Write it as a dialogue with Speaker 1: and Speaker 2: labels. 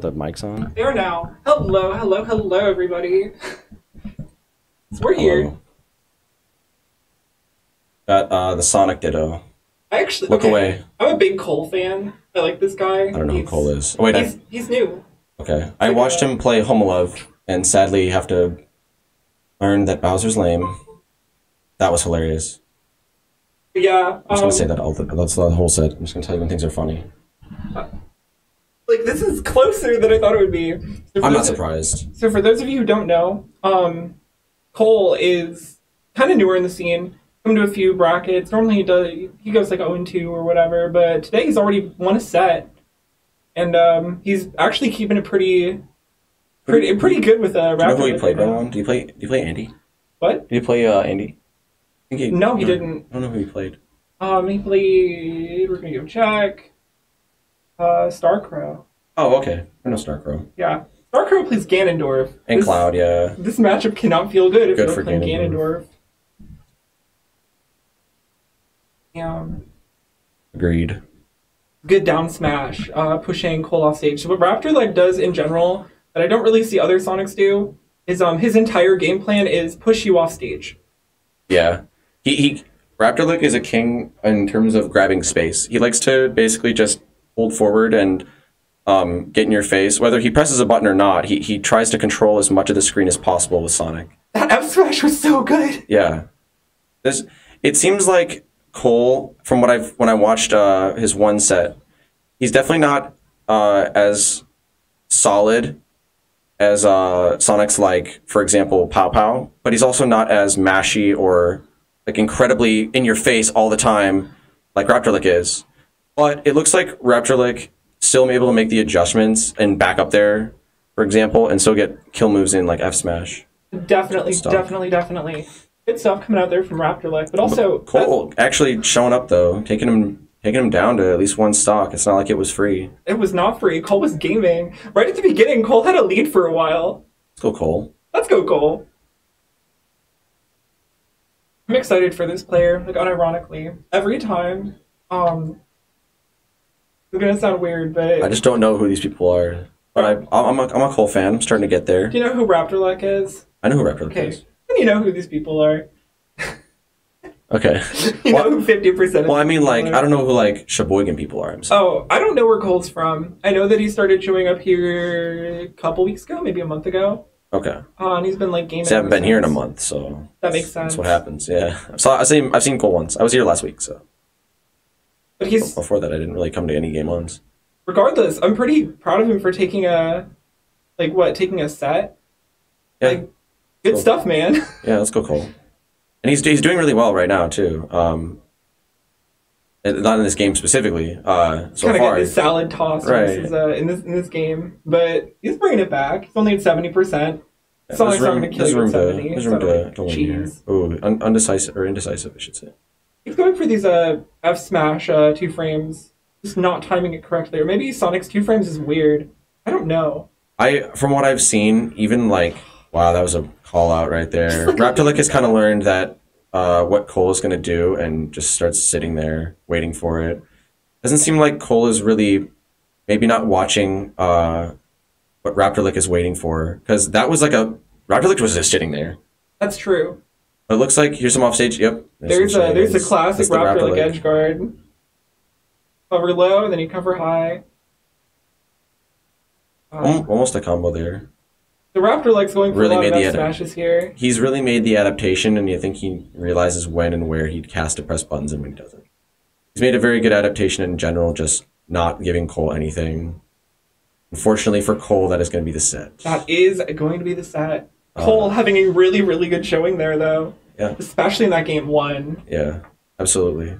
Speaker 1: put the mics on.
Speaker 2: There now. Hello, hello, hello, everybody. We're here.
Speaker 1: Hello. Got uh, the Sonic Ditto.
Speaker 2: I actually
Speaker 1: Look
Speaker 2: okay,
Speaker 1: away.
Speaker 2: I'm a big Cole fan. I like this guy.
Speaker 1: I don't know who Cole is. Oh, wait, I,
Speaker 2: He's, he's new.
Speaker 1: okay. I
Speaker 2: like
Speaker 1: watched
Speaker 2: a-
Speaker 1: him play Home Love and sadly have to learn that Bowser's lame. That was hilarious.
Speaker 2: Yeah.
Speaker 1: I'm just
Speaker 2: um,
Speaker 1: gonna say that all the, that's the whole set. I'm just gonna tell you when things are funny.
Speaker 2: Like this is closer than I thought it would be. So
Speaker 1: I'm not surprised.
Speaker 2: So for those of you who don't know, um, Cole is kind of newer in the scene. Come to a few brackets. Normally he does he goes like 0 and 2 or whatever, but today he's already won a set, and um, he's actually keeping it pretty, pretty, pretty good with uh.
Speaker 1: Do you know who he played
Speaker 2: right
Speaker 1: right
Speaker 2: now.
Speaker 1: on? Do you play? Do you play Andy?
Speaker 2: What?
Speaker 1: Did you play uh, Andy? Think
Speaker 2: No, he didn't.
Speaker 1: I don't know who he played.
Speaker 2: Um, he played. We're gonna go check. Uh, Starcrow.
Speaker 1: Oh, okay. I know Starcrow
Speaker 2: Yeah, Starcrow plays Ganondorf.
Speaker 1: and
Speaker 2: This-
Speaker 1: Cloud. Yeah.
Speaker 2: This matchup cannot feel good if
Speaker 1: Good
Speaker 2: you're
Speaker 1: for
Speaker 2: playing
Speaker 1: Ganondorf.
Speaker 2: Ganondorf. Um,
Speaker 1: Agreed.
Speaker 2: good down smash, uh, pushing Cole off stage. So what Raptorlec does in general that I don't really see other Sonics do is um his entire game plan is push you off stage.
Speaker 1: Yeah. He he Raptorlec is a king in terms of grabbing space. He likes to basically just hold forward and um, get in your face. Whether he presses a button or not, he, he tries to control as much of the screen as possible with Sonic.
Speaker 2: That F smash was so good.
Speaker 1: Yeah. This it seems like Cole, from what I've when I watched uh, his one set, he's definitely not uh, as solid as uh, Sonic's like, for example, Pow Pow, but he's also not as mashy or like incredibly in your face all the time like Raptorlec is. But it looks like Raptorlec still able to make the adjustments and back up there, for example, and still get kill moves in like F Smash.
Speaker 2: Definitely,
Speaker 1: Stuff.
Speaker 2: definitely, definitely. Good stuff coming out there from Raptorlec, but also
Speaker 1: Cole actually showing up though, taking him taking him down to at least one stock. It's not like it was free.
Speaker 2: it was not free. Cole was gaming right at the beginning. Cole had a lead for a while.
Speaker 1: Let's go, Cole.
Speaker 2: Let's go, Cole. I'm excited for this player, like unironically. Every time, um it's gonna sound weird, but
Speaker 1: I just don't know who these people are. But I, I'm a, I'm a Cole fan. I'm starting to get there.
Speaker 2: do you know who Raptorlec is?
Speaker 1: I know who Raptor
Speaker 2: Okay.
Speaker 1: is.
Speaker 2: You know who these people are.
Speaker 1: Okay.
Speaker 2: You
Speaker 1: well,
Speaker 2: know who fifty percent
Speaker 1: well, I mean, like, I don't know who like Sheboygan people are. I'm sorry.
Speaker 2: Oh, I don't know where Cole's from. I know that he started showing up here a couple weeks ago, maybe a month ago.
Speaker 1: Okay.
Speaker 2: Uh, and he's been like gaming.
Speaker 1: See, I haven't
Speaker 2: ever
Speaker 1: been here in a
Speaker 2: since.
Speaker 1: month, so
Speaker 2: That makes sense.
Speaker 1: that's
Speaker 2: sense.
Speaker 1: what happens. Yeah. I saw. I've seen. I've seen Cole once. I was here last week, so
Speaker 2: But he's
Speaker 1: before that, I didn't really come to any Game Ons.
Speaker 2: regardless, I'm pretty proud of him for taking a like what, taking a set.
Speaker 1: Yeah.
Speaker 2: Like, good
Speaker 1: Cool.
Speaker 2: stuff, man.
Speaker 1: Yeah, let's go Cole. And he's he's doing really well right now too. Um, not in this game specifically. Uh, so
Speaker 2: kind of get this salad toss
Speaker 1: Right.
Speaker 2: uh, in this in this game, but he's bringing it back. He's only at seventy percent.
Speaker 1: there's
Speaker 2: not
Speaker 1: room,
Speaker 2: going to kill you
Speaker 1: room
Speaker 2: at seventy.
Speaker 1: there's room
Speaker 2: so,
Speaker 1: to, to win here. Ooh, un- undecisive or indecisive, I should say.
Speaker 2: He's going for these uh F smash uh two frames, just not timing it correctly, or maybe Sonic's two frames is weird. I don't know.
Speaker 1: I from what I've seen, even like wow, that was a call out right there.
Speaker 2: Just like-
Speaker 1: Raptorlec has kind of learned that uh, what Cole is going to do and just starts sitting there waiting for it. Doesn't seem like Cole is really maybe not watching uh, what Raptorlec is waiting for because that was like a Raptorlec was just sitting there.
Speaker 2: That's true.
Speaker 1: But it looks like here's some offstage. Yep.
Speaker 2: There's
Speaker 1: some
Speaker 2: a there's a classic
Speaker 1: the Raptorlec
Speaker 2: edge guard. Cover low, and then you cover high. Um,
Speaker 1: Almost a combo there.
Speaker 2: the Raptorlec's going for
Speaker 1: Really
Speaker 2: a lot of
Speaker 1: made the
Speaker 2: F
Speaker 1: edit.
Speaker 2: smashes here.
Speaker 1: He's really made the adaptation, and you think he realizes when and where he'd cast to press buttons and when he doesn't. He's made a very good adaptation in general, just not giving Cole anything. Unfortunately for Cole, that is going to be the set.
Speaker 2: That is going to be the set.
Speaker 1: Uh,
Speaker 2: Cole having a really really good showing there though,
Speaker 1: Yeah.
Speaker 2: especially in that game one.
Speaker 1: Yeah, absolutely.